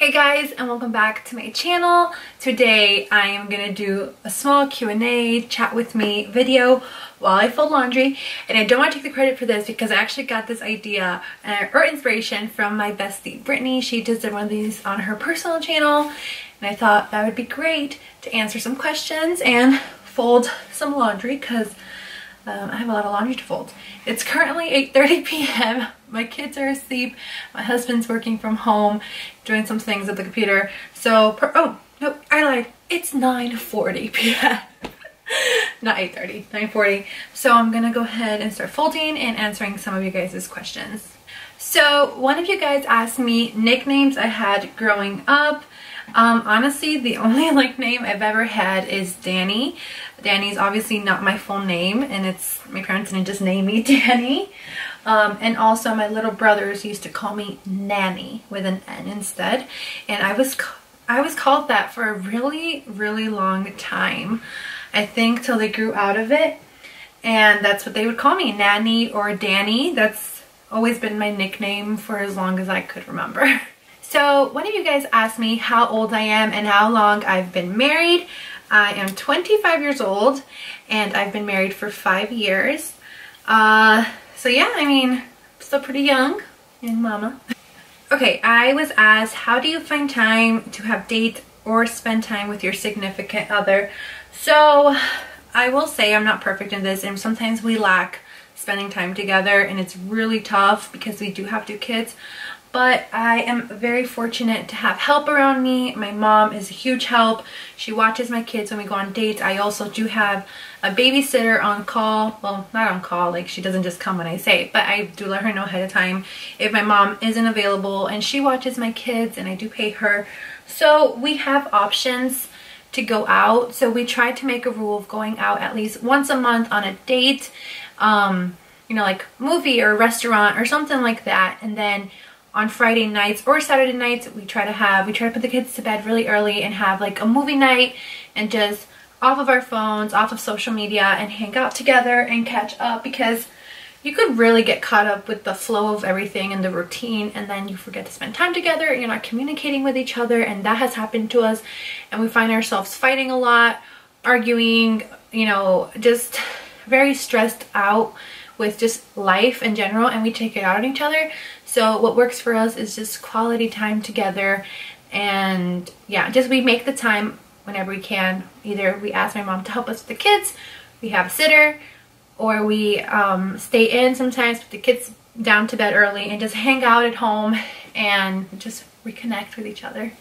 Hey guys and welcome back to my channel. Today I am going to do a small Q&A chat with me video while I fold laundry and I don't want to take the credit for this because I actually got this idea uh, or inspiration from my bestie Britney. She did one of these on her personal channel and I thought that would be great to answer some questions and fold some laundry because um, I have a lot of laundry to fold. It's currently 8.30 p.m. My kids are asleep. My husband's working from home, doing some things at the computer. So, oh, no, I lied. It's 9.40 p.m. Not 8.30, 9.40. So I'm gonna go ahead and start folding and answering some of you guys' questions. So one of you guys asked me nicknames I had growing up. Um, honestly, the only nickname I've ever had is Dani. Dani's obviously not my full name and it's my parents didn't just name me Dani. Um, and also my little brothers used to call me Nanny with an N instead. And I was I was called that for a really, really long time. I think till they grew out of it. And that's what they would call me, Nanny or Dani. That's always been my nickname for as long as I could remember. So one of you guys asked me how old I am and how long I've been married. I am 25 years old and I've been married for five years. Uh, so yeah, I mean, I'm still pretty young, young mama. okay, I was asked, how do you find time to have dates or spend time with your significant other? So I will say I'm not perfect in this and sometimes we lack spending time together and it's really tough because we do have two kids but I am very fortunate to have help around me. My mom is a huge help. She watches my kids when we go on dates. I also do have a babysitter on call. Well, not on call, like she doesn't just come when I say but I do let her know ahead of time if my mom isn't available and she watches my kids and I do pay her. So we have options to go out. So we try to make a rule of going out at least once a month on a date, um, you know, like movie or restaurant or something like that. And then on Friday nights or Saturday nights we try to have we try to put the kids to bed really early and have like a movie night and just off of our phones off of social media and hang out together and catch up because you could really get caught up with the flow of everything and the routine and then you forget to spend time together and you're not communicating with each other and that has happened to us and we find ourselves fighting a lot arguing you know just very stressed out with just life in general and we take it out on each other so what works for us is just quality time together and yeah, just we make the time whenever we can. Either we ask my mom to help us with the kids, we have a sitter, or we um, stay in sometimes with the kids down to bed early and just hang out at home and just reconnect with each other.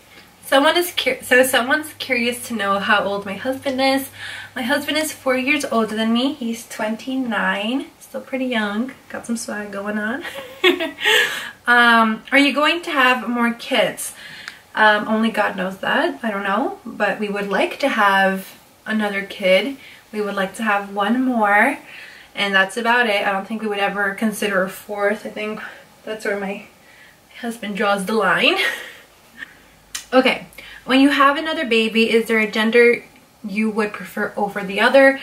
Someone is so someone's curious to know how old my husband is. My husband is four years older than me. He's 29 still pretty young. Got some swag going on. um, are you going to have more kids? Um, only God knows that. I don't know. But we would like to have another kid. We would like to have one more. And that's about it. I don't think we would ever consider a fourth. I think that's where my husband draws the line. okay. When you have another baby, is there a gender you would prefer over the other?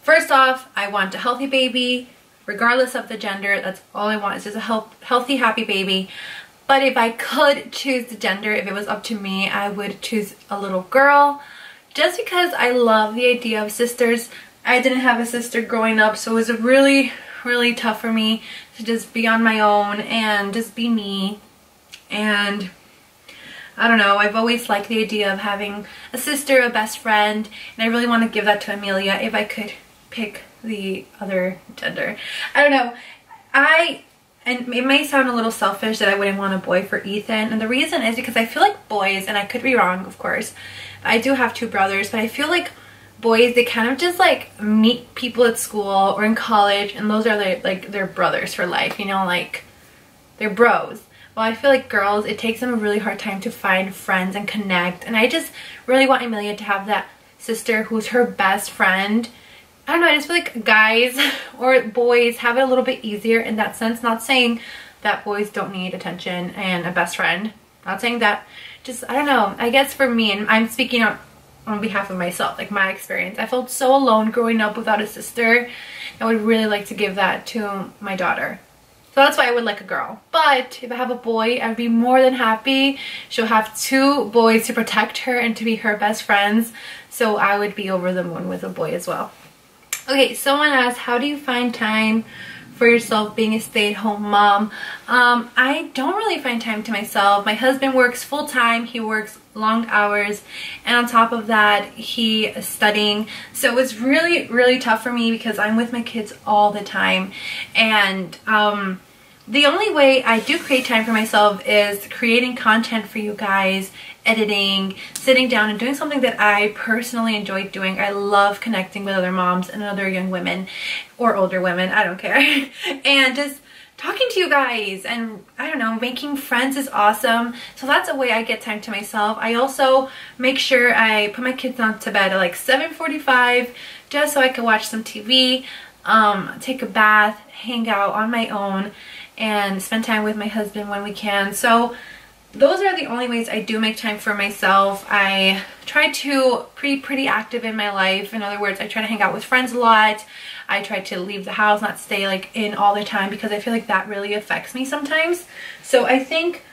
First off, I want a healthy baby regardless of the gender. That's all I want is just a health, healthy, happy baby. But if I could choose the gender, if it was up to me, I would choose a little girl. Just because I love the idea of sisters. I didn't have a sister growing up, so it was really, really tough for me to just be on my own and just be me. And I don't know, I've always liked the idea of having a sister, a best friend, and I really want to give that to Amelia if I could pick the other gender. I don't know. I and it may sound a little selfish that I wouldn't want a boy for Ethan and the reason is because I feel like boys and I could be wrong of course I do have two brothers but I feel like boys they kind of just like meet people at school or in college and those are like, like their brothers for life you know like they're bros well I feel like girls it takes them a really hard time to find friends and connect and I just really want Amelia to have that sister who's her best friend I don't know, I just feel like guys or boys have it a little bit easier in that sense. Not saying that boys don't need attention and a best friend. Not saying that, just, I don't know. I guess for me, and I'm speaking on, on behalf of myself, like my experience. I felt so alone growing up without a sister. I would really like to give that to my daughter. So that's why I would like a girl. But if I have a boy, I'd be more than happy. She'll have two boys to protect her and to be her best friends. So I would be over the moon with a boy as well. Okay, someone asked, how do you find time for yourself being a stay-at-home mom. Um, I don't really find time to myself. My husband works full-time. He works long hours and on top of that he is studying so it was really really tough for me because I'm with my kids all the time and um, the only way I do create time for myself is creating content for you guys, editing, sitting down and doing something that I personally enjoy doing. I love connecting with other moms and other young women or older women, I don't care. and just talking to you guys and I don't know, making friends is awesome. So that's a way I get time to myself. I also make sure I put my kids on to bed at like 7.45 just so I can watch some TV, um, take a bath, hang out on my own and spend time with my husband when we can. So those are the only ways I do make time for myself. I try to be pretty active in my life. In other words, I try to hang out with friends a lot. I try to leave the house, not stay like in all the time because I feel like that really affects me sometimes. So I think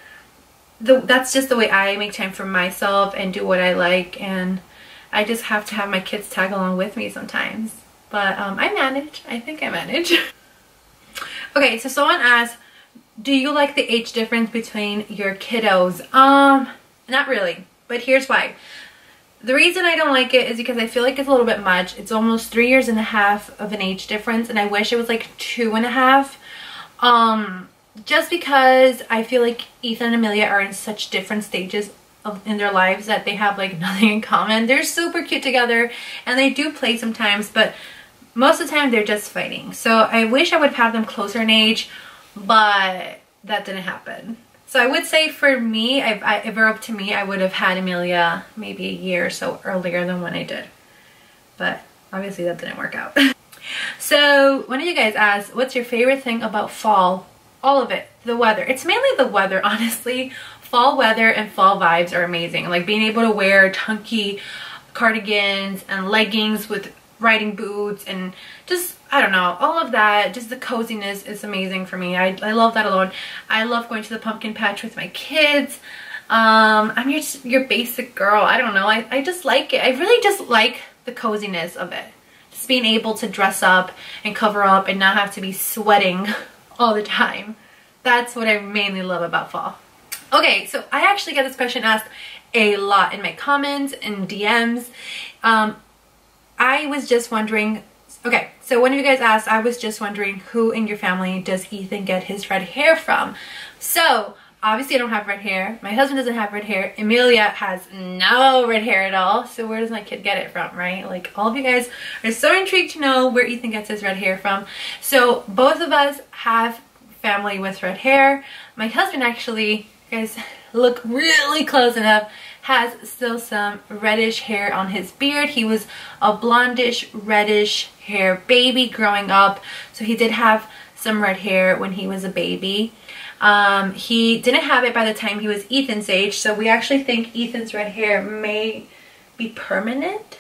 the, that's just the way I make time for myself and do what I like and I just have to have my kids tag along with me sometimes. But um, I manage. I think I manage. Okay, so someone asked, do you like the age difference between your kiddos? Um, not really, but here's why. The reason I don't like it is because I feel like it's a little bit much. It's almost three years and a half of an age difference and I wish it was like two and a half. Um, just because I feel like Ethan and Amelia are in such different stages of, in their lives that they have like nothing in common. They're super cute together and they do play sometimes, but most of the time they're just fighting. So I wish I would have them closer in age, but that didn't happen. So I would say for me, if, I, if it were up to me, I would have had Amelia maybe a year or so earlier than when I did. But obviously that didn't work out. so one of you guys asked, what's your favorite thing about fall? All of it. The weather. It's mainly the weather, honestly. Fall weather and fall vibes are amazing. Like being able to wear chunky cardigans and leggings with riding boots and just I don't know all of that just the coziness is amazing for me. I, I love that alone. I love going to the pumpkin patch with my kids. Um, I'm your, your basic girl. I don't know I, I just like it. I really just like the coziness of it. Just being able to dress up and cover up and not have to be sweating all the time. That's what I mainly love about fall. Okay so I actually get this question asked a lot in my comments and DMs um, I was just wondering, okay, so one of you guys asked, I was just wondering who in your family does Ethan get his red hair from? So, obviously I don't have red hair. My husband doesn't have red hair. Amelia has no red hair at all. So where does my kid get it from, right? Like all of you guys are so intrigued to know where Ethan gets his red hair from. So both of us have family with red hair. My husband actually, guys, look really close enough has still some reddish hair on his beard. He was a blondish, reddish hair baby growing up. So he did have some red hair when he was a baby. Um, he didn't have it by the time he was Ethan's age. So we actually think Ethan's red hair may be permanent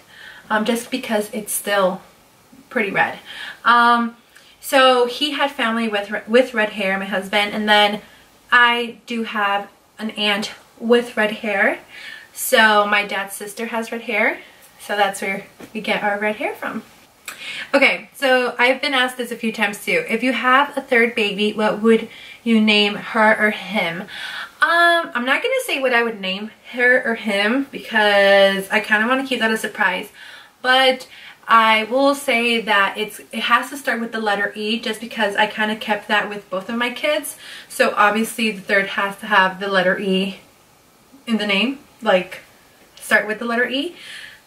um, just because it's still pretty red. Um, so he had family with, with red hair, my husband, and then I do have an aunt with red hair. So my dad's sister has red hair. So that's where we get our red hair from. Okay, so I've been asked this a few times too. If you have a third baby, what would you name her or him? Um, I'm not going to say what I would name her or him because I kind of want to keep that a surprise. But I will say that it's it has to start with the letter E just because I kind of kept that with both of my kids. So obviously the third has to have the letter E in the name like start with the letter E.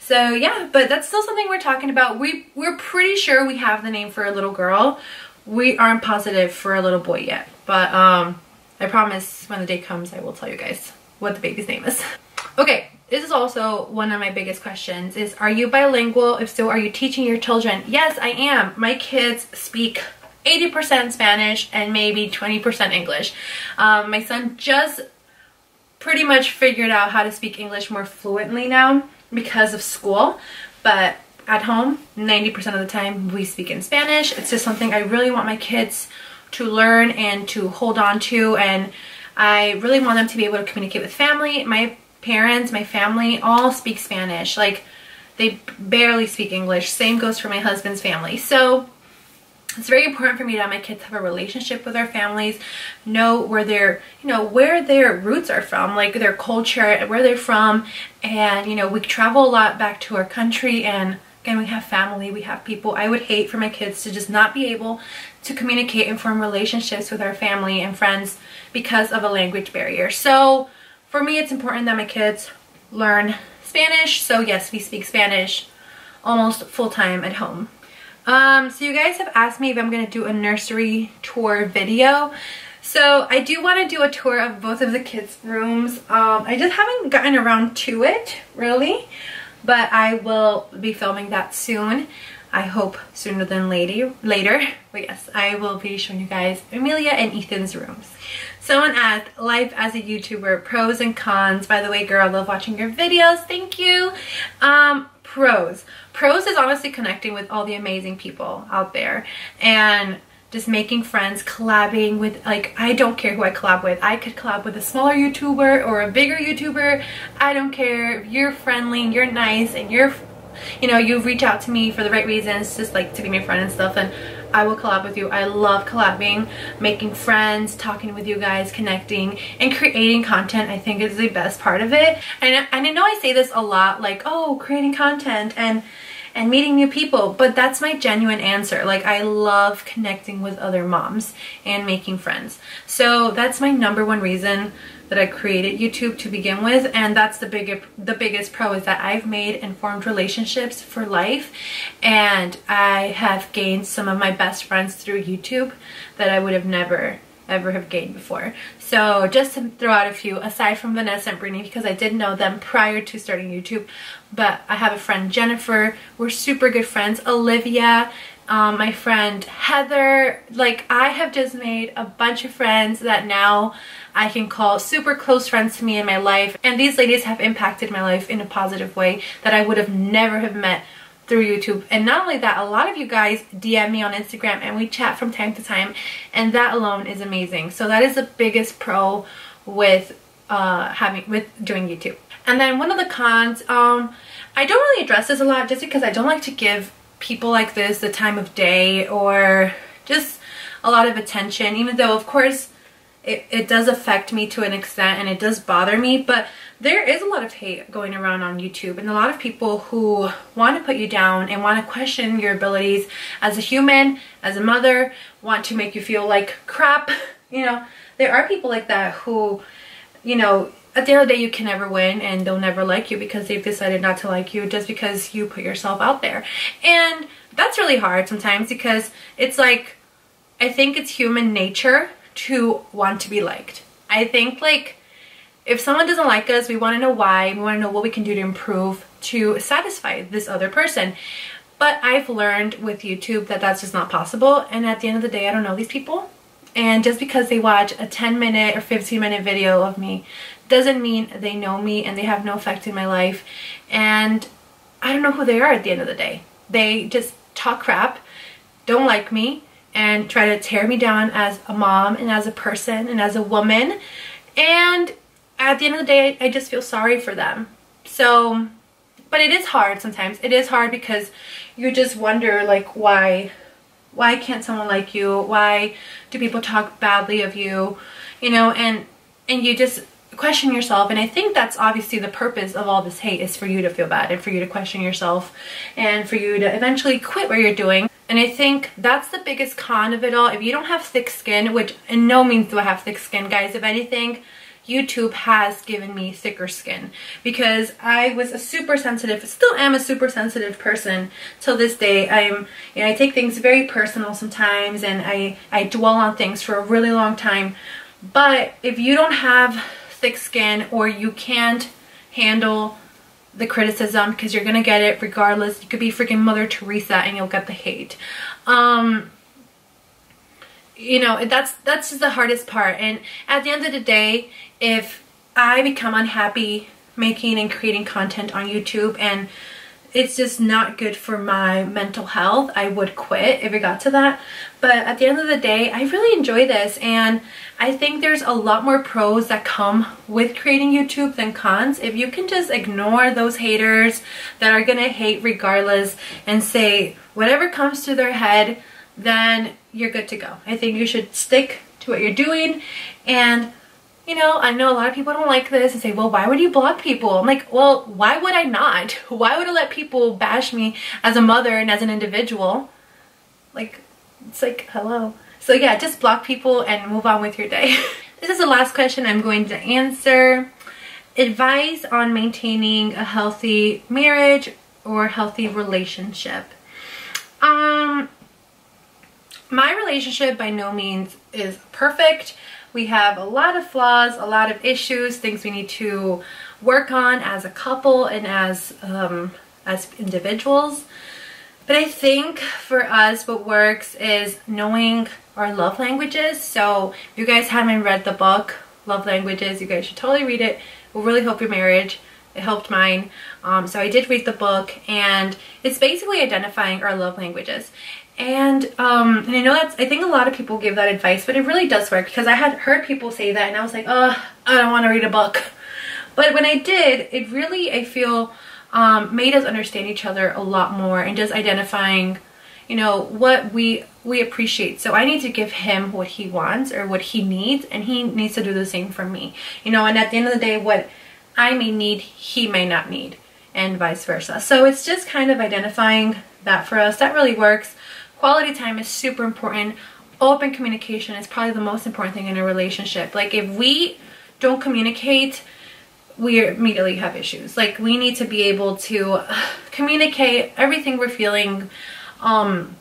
So yeah, but that's still something we're talking about. We, we're pretty sure we have the name for a little girl. We aren't positive for a little boy yet. But um, I promise when the day comes I will tell you guys what the baby's name is. okay, this is also one of my biggest questions is are you bilingual? If so, are you teaching your children? Yes, I am. My kids speak 80% Spanish and maybe 20% English. Um, my son just pretty much figured out how to speak English more fluently now because of school. But at home, 90% of the time we speak in Spanish. It's just something I really want my kids to learn and to hold on to and I really want them to be able to communicate with family. My parents, my family all speak Spanish. Like they barely speak English. Same goes for my husband's family. So it's very important for me that my kids have a relationship with their families, know where their, you know, where their roots are from, like their culture, where they're from. And, you know, we travel a lot back to our country and again, we have family, we have people. I would hate for my kids to just not be able to communicate and form relationships with our family and friends because of a language barrier. So for me, it's important that my kids learn Spanish. So yes, we speak Spanish almost full-time at home. Um, so you guys have asked me if I'm going to do a nursery tour video. So I do want to do a tour of both of the kids' rooms. Um, I just haven't gotten around to it, really. But I will be filming that soon. I hope sooner than later. later. But yes, I will be showing you guys Amelia and Ethan's rooms. Someone asked, life as a YouTuber, pros and cons. By the way, girl, I love watching your videos. Thank you. Um, pros. Pros is honestly connecting with all the amazing people out there and just making friends, collabing with, like, I don't care who I collab with. I could collab with a smaller YouTuber or a bigger YouTuber. I don't care. If you're friendly, you're nice, and you're, you know, you reach out to me for the right reasons, just like to be my friend and stuff, and I will collab with you. I love collabing, making friends, talking with you guys, connecting, and creating content I think is the best part of it. And, and I know I say this a lot, like, oh, creating content and and meeting new people but that's my genuine answer like I love connecting with other moms and making friends so that's my number one reason that I created YouTube to begin with and that's the big the biggest pro is that I've made informed relationships for life and I have gained some of my best friends through YouTube that I would have never ever have gained before. So just to throw out a few, aside from Vanessa and Britney, because I did know them prior to starting YouTube, but I have a friend, Jennifer, we're super good friends, Olivia, um, my friend Heather, like I have just made a bunch of friends that now I can call super close friends to me in my life. And these ladies have impacted my life in a positive way that I would have never have met through YouTube. And not only that, a lot of you guys DM me on Instagram and we chat from time to time. And that alone is amazing. So that is the biggest pro with uh, having with doing YouTube. And then one of the cons, um, I don't really address this a lot just because I don't like to give people like this the time of day or just a lot of attention, even though of course it, it does affect me to an extent and it does bother me, but there is a lot of hate going around on YouTube and a lot of people who want to put you down and want to question your abilities as a human, as a mother, want to make you feel like crap. You know, there are people like that who, you know, at the end of the day you can never win and they'll never like you because they've decided not to like you just because you put yourself out there. And that's really hard sometimes because it's like I think it's human nature to want to be liked. I think like if someone doesn't like us we want to know why we want to know what we can do to improve to satisfy this other person. But I've learned with YouTube that that's just not possible and at the end of the day I don't know these people. And just because they watch a 10 minute or 15 minute video of me doesn't mean they know me and they have no effect in my life. And I don't know who they are at the end of the day. They just talk crap, don't like me, and try to tear me down as a mom and as a person and as a woman. And at the end of the day, I just feel sorry for them. So, but it is hard sometimes. It is hard because you just wonder like why why can't someone like you? Why do people talk badly of you? You know, and and you just question yourself and I think that's obviously the purpose of all this hate is for you to feel bad and for you to question yourself and for you to eventually quit what you're doing and I think that's the biggest con of it all if you don't have thick skin which in no means do I have thick skin guys if anything YouTube has given me thicker skin because I was a super sensitive, still am a super sensitive person till this day. I'm, you know, I take things very personal sometimes and I, I dwell on things for a really long time. But if you don't have thick skin or you can't handle the criticism because you're gonna get it regardless. You could be freaking Mother Teresa and you'll get the hate. Um, you know, that's that's just the hardest part. And at the end of the day, if I become unhappy making and creating content on YouTube and it's just not good for my mental health. I would quit if it got to that. But at the end of the day, I really enjoy this and I think there's a lot more pros that come with creating YouTube than cons. If you can just ignore those haters that are gonna hate regardless and say whatever comes to their head, then you're good to go. I think you should stick to what you're doing and you know, I know a lot of people don't like this and say, well, why would you block people? I'm like, well, why would I not? Why would I let people bash me as a mother and as an individual? Like, it's like, hello. So yeah, just block people and move on with your day. this is the last question I'm going to answer. Advice on maintaining a healthy marriage or healthy relationship. Um, my relationship by no means is perfect we have a lot of flaws, a lot of issues, things we need to work on as a couple and as um, as individuals. But I think for us what works is knowing our love languages. So if you guys haven't read the book, Love Languages, you guys should totally read it. It will really help your marriage. It helped mine. Um, so I did read the book and it's basically identifying our love languages. And, um, and I know that's, I think a lot of people give that advice, but it really does work because I had heard people say that and I was like, oh, I don't want to read a book. But when I did, it really, I feel, um, made us understand each other a lot more and just identifying, you know, what we, we appreciate. So I need to give him what he wants or what he needs and he needs to do the same for me. You know, and at the end of the day, what I may need, he may not need and vice versa. So it's just kind of identifying that for us. That really works. Quality time is super important. Open communication is probably the most important thing in a relationship. Like if we don't communicate, we immediately have issues. Like we need to be able to communicate everything we're feeling. Um,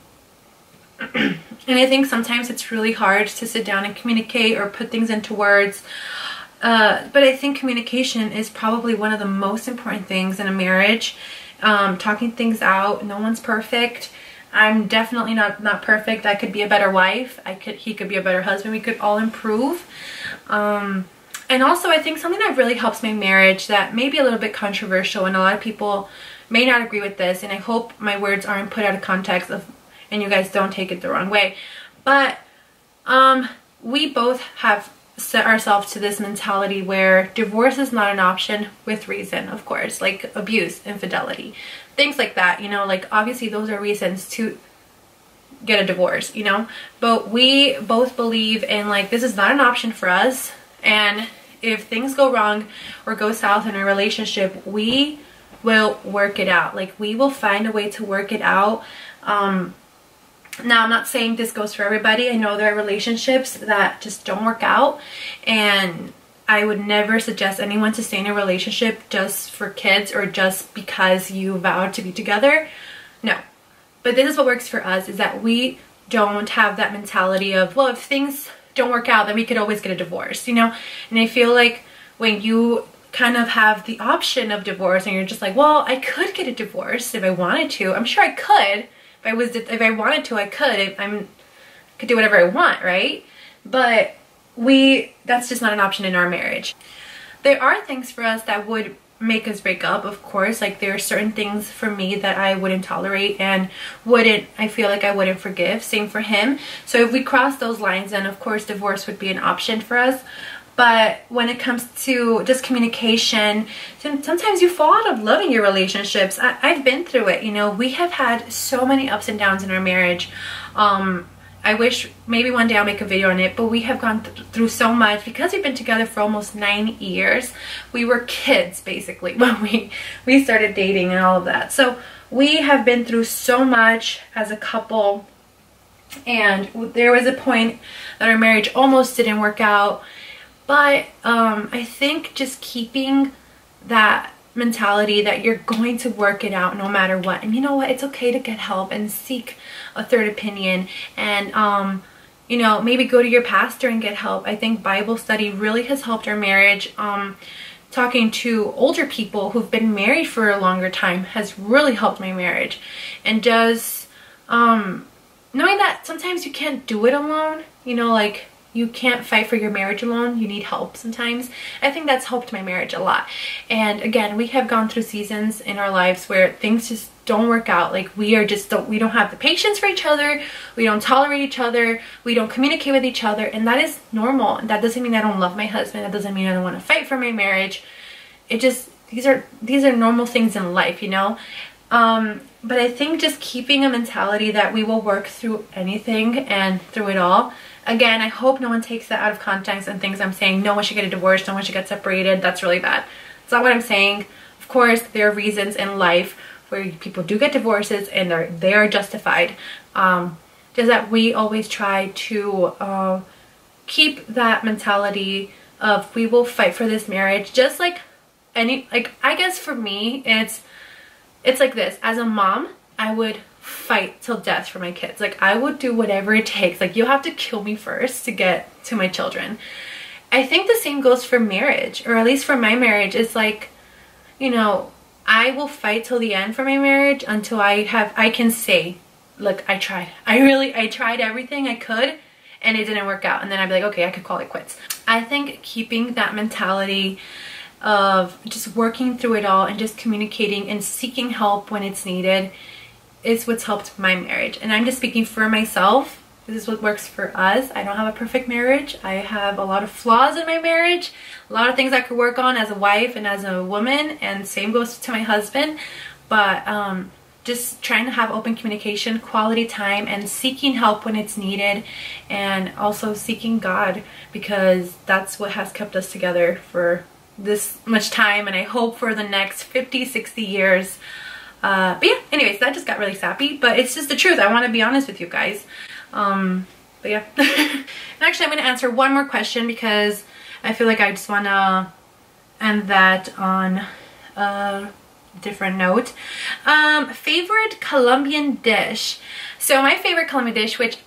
and I think sometimes it's really hard to sit down and communicate or put things into words. Uh, but I think communication is probably one of the most important things in a marriage. Um, talking things out. No one's perfect. I'm definitely not not perfect. I could be a better wife. I could he could be a better husband. We could all improve. Um, and also I think something that really helps my marriage that may be a little bit controversial and a lot of people may not agree with this and I hope my words aren't put out of context of and you guys don't take it the wrong way. But um, we both have set ourselves to this mentality where divorce is not an option with reason, of course, like abuse, infidelity, things like that, you know, like obviously those are reasons to get a divorce, you know, but we both believe in like this is not an option for us and if things go wrong or go south in a relationship, we will work it out. Like we will find a way to work it out. Um, now, I'm not saying this goes for everybody. I know there are relationships that just don't work out and I would never suggest anyone to stay in a relationship just for kids or just because you vowed to be together. No. But this is what works for us is that we don't have that mentality of, well, if things don't work out, then we could always get a divorce, you know? And I feel like when you kind of have the option of divorce and you're just like, well, I could get a divorce if I wanted to. I'm sure I could if I was, if I wanted to, I could. I'm, could do whatever I want, right? But we, that's just not an option in our marriage. There are things for us that would make us break up, of course. Like there are certain things for me that I wouldn't tolerate and wouldn't, I feel like I wouldn't forgive. Same for him. So if we cross those lines, then of course divorce would be an option for us but when it comes to just communication sometimes you fall out of love in your relationships I, have been through it you know we have had so many ups and downs in our marriage um, I wish maybe one day I'll make a video on it, but we have gone th through so much because we've been together for almost nine years. We were kids basically when we, we started dating and all of that. So we have been through so much as a couple and there was a point that our marriage almost didn't work out but um, I think just keeping that mentality that you're going to work it out no matter what. And you know what? It's okay to get help and seek a third opinion and um, you know, maybe go to your pastor and get help. I think Bible study really has helped our marriage. Um, talking to older people who've been married for a longer time has really helped my marriage. And just um, knowing that sometimes you can't do it alone, you know, like you can't fight for your marriage alone. You need help sometimes. I think that's helped my marriage a lot. And again, we have gone through seasons in our lives where things just don't work out. Like we are just don't we don't have the patience for each other. We don't tolerate each other. We don't communicate with each other, and that is normal. And that doesn't mean I don't love my husband. That doesn't mean I don't want to fight for my marriage. It just these are these are normal things in life, you know. Um, but I think just keeping a mentality that we will work through anything and through it all Again, I hope no one takes that out of context and thinks I'm saying no one should get a divorce, no one should get separated. That's really bad. It's not what I'm saying. Of course, there are reasons in life where people do get divorces and they're, they are justified. Um, just that we always try to uh, keep that mentality of we will fight for this marriage just like any like I guess for me it's it's like this as a mom I would fight till death for my kids. Like I would do whatever it takes. Like you'll have to kill me first to get to my children. I think the same goes for marriage, or at least for my marriage. It's like, you know, I will fight till the end for my marriage until I have I can say, look, I tried. I really I tried everything I could and it didn't work out. And then I'd be like, okay, I could call it quits. I think keeping that mentality of just working through it all and just communicating and seeking help when it's needed is what's helped my marriage. And I'm just speaking for myself. This is what works for us. I don't have a perfect marriage. I have a lot of flaws in my marriage, a lot of things I could work on as a wife and as a woman, and same goes to my husband. But um, just trying to have open communication, quality time, and seeking help when it's needed, and also seeking God because that's what has kept us together for this much time, and I hope for the next 50, 60 years. Uh, but yeah, anyways, that just got really sappy, but it's just the truth. I want to be honest with you guys. Um, but yeah. and actually, I'm going to answer one more question because I feel like I just want to end that on a different note. Um, favorite Colombian dish. So my favorite Colombian dish, which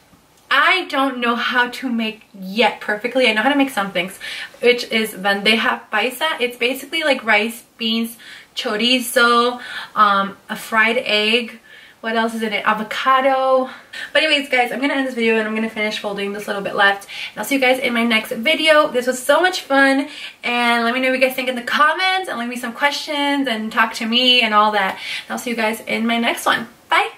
I don't know how to make yet perfectly. I know how to make some things, which is bandeja paisa. It's basically like rice, beans, chorizo, um, a fried egg, what else is in it? Avocado. But anyways, guys, I'm going to end this video and I'm going to finish folding this little bit left. And I'll see you guys in my next video. This was so much fun. And let me know what you guys think in the comments and leave me some questions and talk to me and all that. And I'll see you guys in my next one. Bye!